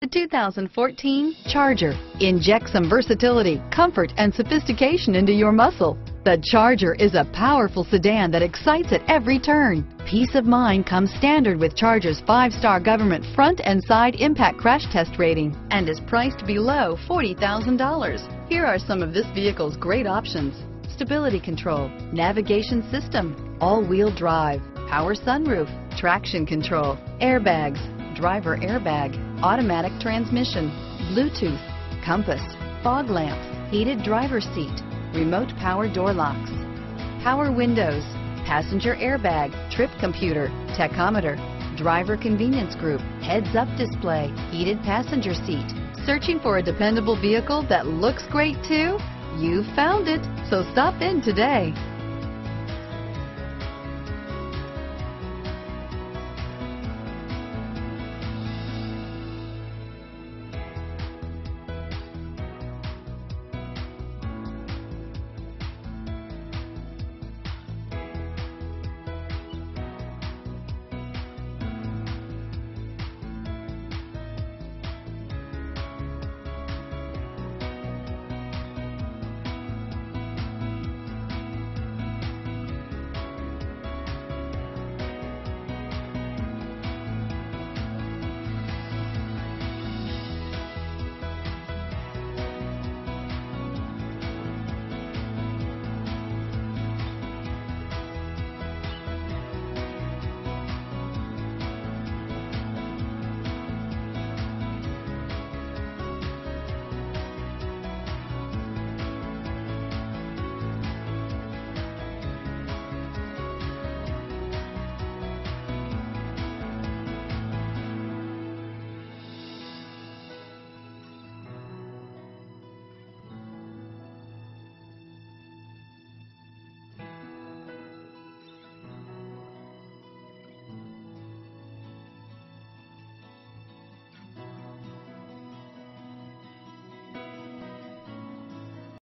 The 2014 Charger. Inject some versatility, comfort, and sophistication into your muscle. The Charger is a powerful sedan that excites at every turn. Peace of mind comes standard with Charger's five-star government front and side impact crash test rating and is priced below $40,000. Here are some of this vehicle's great options. Stability control, navigation system, all-wheel drive, power sunroof, traction control, airbags, driver airbag, automatic transmission, Bluetooth, compass, fog lamps, heated driver seat, remote power door locks, power windows, passenger airbag, trip computer, tachometer, driver convenience group, heads up display, heated passenger seat. Searching for a dependable vehicle that looks great too? You found it, so stop in today.